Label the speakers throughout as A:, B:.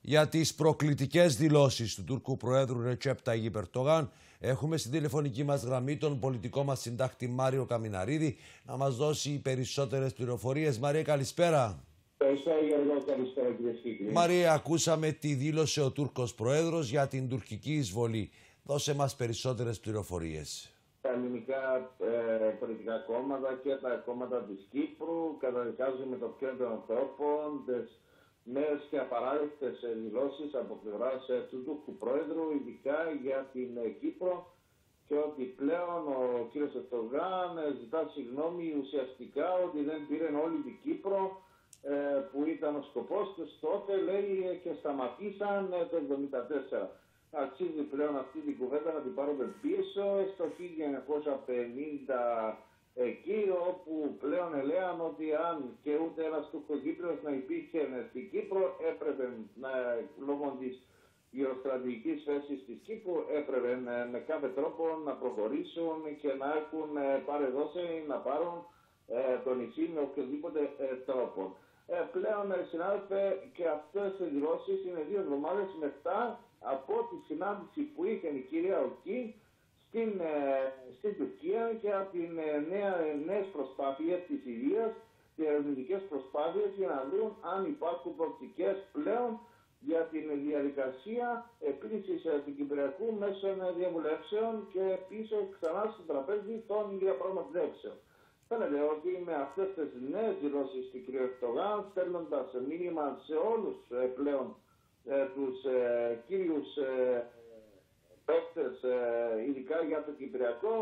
A: για τις προκλητικές δηλώσεις του Τούρκου Προέδρου Ρετσέπ Ταγί Περτογάν έχουμε στην τηλεφωνική μας γραμμή τον πολιτικό μας συντάκτη Μάριο Καμιναρίδη να μας δώσει περισσότερες πληροφορίες. Μαρία καλησπέρα.
B: καλησπέρα κύριε
A: Μαρία, ακούσαμε τη δήλωσε ο Τούρκος Πρόεδρος για την τουρκική εισβολή. Δώσε μας περισσότερες πληροφορίες.
B: Τα ελληνικά ε, πολιτικά κόμματα και τα κόμματα της Κύπρου καταδικάζουν με το πιο έντονο τρόπο νέε και απαράδεκτες δηλώσεις από πλευράς ε, του Τούρκου Πρόεδρου, ειδικά για την ε, Κύπρο και ότι πλέον ο κ. Ερτογάν ε, ζητά συγγνώμη ουσιαστικά ότι δεν πήρε όλη την Κύπρο που ήταν ο σκοπός τους τότε λέει και σταματήσαν το 1974. Αξίζει πλέον αυτή την κουβέντα να την πάρουμε πίσω στο 1950 εκεί όπου πλέον έλεγαν ότι αν και ούτε ένας τουρκοκύπριος να υπήρχε στην Κύπρο έπρεπε να, λόγω της γεωστρατηγικής θέσης της Κύπρου έπρεπε με κάθε τρόπο να προχωρήσουν και να έχουν ε, παρεδώσει να πάρουν ε, το νησί με οποιοδήποτε ε, τρόπο. Ε, πλέον, συνάδελφε, και αυτές οι δηλώσεις είναι δύο εβδομάδες μετά από τη συνάντηση που είχε η κυρία Οκή στην, ε, στην Τουρκία και από τι ε, νέες προσπάθειες της Συρίας και ερευνητικές προσπάθειες για να δουν αν υπάρχουν προοπτικές πλέον για την διαδικασία επίλυσης ε, του Κυπριακού μέσω διαβουλεύσεων και πίσω ξανά στο τραπέζι των διαπραγματεύσεων. Φαίνεται ότι με αυτές τις νέες δηλώσεις του κ. Ερτογάν, στέλνοντας μήνυμα σε όλους πλέον τους κύριους παίκτες, ε, ειδικά για το Κυπριακό,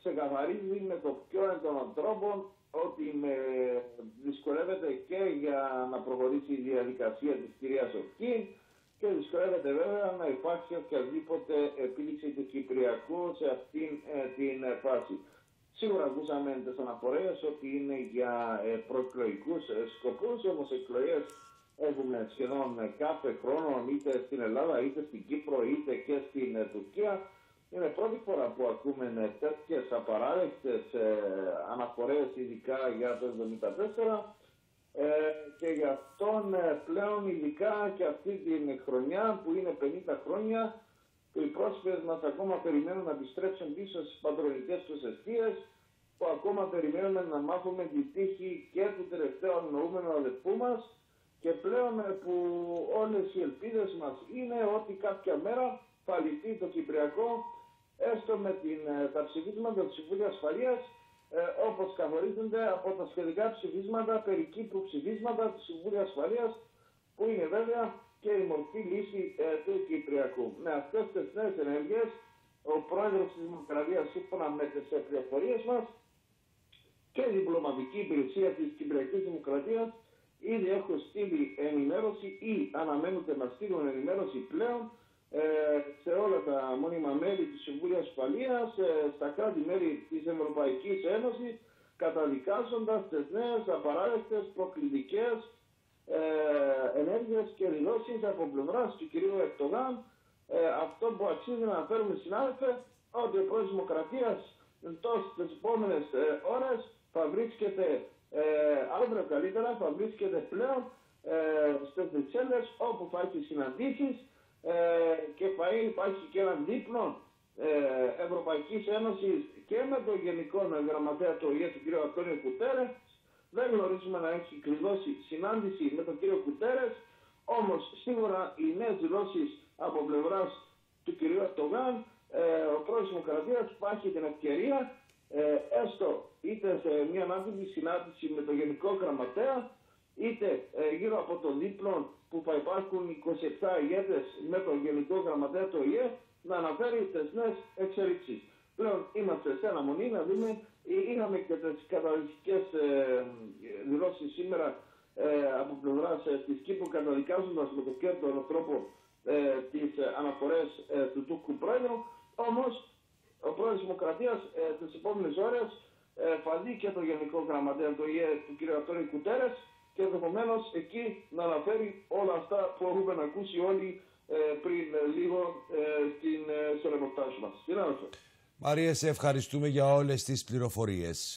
B: ξεκαθαρίζει με το πιο έντονο τρόπο ότι με δυσκολεύεται και για να προχωρήσει η διαδικασία της κυρίας Οκή και δυσκολεύεται βέβαια να υπάρχει οποιαδήποτε επίλυση του Κυπριακού σε αυτήν ε, την φάση. Σίγουρα ακούσαμε τι αναφορέ ότι είναι για ε, προεκλογικούς ε, σκοπούς, όμως εκλογές έχουμε σχεδόν κάθε χρόνο είτε στην Ελλάδα είτε στην Κύπρο είτε και στην ε, Τουρκία. Είναι πρώτη φορά που ακούμε τέτοιες απαράδεκτες ε, αναφορές, ειδικά για το 1974. Ε, και γι' αυτόν ε, πλέον ειδικά και αυτή την χρονιά που είναι 50 χρόνια που οι πρόσφυγες μας ακόμα περιμένουν να επιστρέψουν πίσω στις πατρονικές τους αιστείες που ακόμα περιμένουμε να μάθουμε τη τύχη και του τελευταίου αγνοούμενου αδελφού μας και πλέον ε, που όλες οι ελπίδες μας είναι ότι κάποια μέρα θα λυθεί το Κυπριακό έστω με την, ε, τα ψηφίσματα του Συμβουλίου Ασφαλείας ε, όπως καθορίζονται από τα σχετικά ψηφίσματα, περί Κύπρου ψηφίσματα του Συμβουλίου Ασφαλείας που είναι βέβαια και η μορφή λύση ε, του Κυπριακού. Με αυτές τις νέες ενέργειες ο πρόεδρος της Δημοκρατίας σύμφωνα με τις πληροφορίες μας και η διπλωματική υπηρεσία της Κυπριακής Δημοκρατίας ήδη έχω στείλει ενημέρωση ή αναμένονται να στείλουν ενημέρωση πλέον ε, σε όλα τα μόνιμα μέλη του Συμβουλίου Ασφαλείας, ε, στα κράτη-μέλη της Ευρωπαϊκής Ένωσης, καταδικάζοντας τις νέες απαράδεκτες προκλητικές ε, ενέργειες και δηλώσεις από πλευράς του κ. Ερτογάν. Ε, αυτό που αξίζει να αναφέρουμε συνάδελφε, ότι ο πρόεδρος Δημοκρατίας τόσο τις επόμενες ε, ώρες θα βρίσκεται ε, αύριο καλύτερα θα βρίσκεται πλέον ε, στις Βρυξέλλες όπου θα έχει συναντήσεις ε, και θα υπάρχει και ένα δείπνο ε, Ευρωπαϊκής Ένωσης και με τον Γενικό Γραμματέα του ΟΗΕ, τον κύριο Αντώνιο Κουτέρες. Δεν γνωρίζουμε να έχει κλειδώσει συνάντηση με τον κύριο Κουτέρες, όμως σίγουρα οι νέες δηλώσεις από πλευράς του κυρίου Αρτογάν, ε, ο πρόεδρος Δημοκρατίας θα έχει την ευκαιρία ε, έστω είτε σε μια ανάπτυξη συνάντηση με τον Γενικό Γραμματέα, είτε ε, γύρω από το δίπλο που θα υπάρχουν 27 ηγέτες με τον Γενικό Γραμματέα του ΙΕ, να αναφέρει τις νέες εξελίξεις. Πλέον είμαστε σε αναμονή να δούμε, ε, είχαμε και τις καταληκτικές ε, δηλώσεις σήμερα ε, από πλευράς ε, της Κύπρου καταδικάζοντας με το κέντρο τρόπο ε, τις αναφορές του Τούρκου Πρόεδρου, όμως ο πρόεδρος της Δημοκρατίας ε, τις επόμενες ώρες ε, θα δει και το Γενικό Γραμματέα του ΙΕ του κ. Αντώνη Κουτέρες και ενδεχομένως εκεί να αναφέρει όλα αυτά που έχουμε να ακούσει όλοι ε, πριν λίγο ε, στην, ε, στο ρεπορτάζ μας.
A: Μαρία, σε ευχαριστούμε για όλες τις πληροφορίες.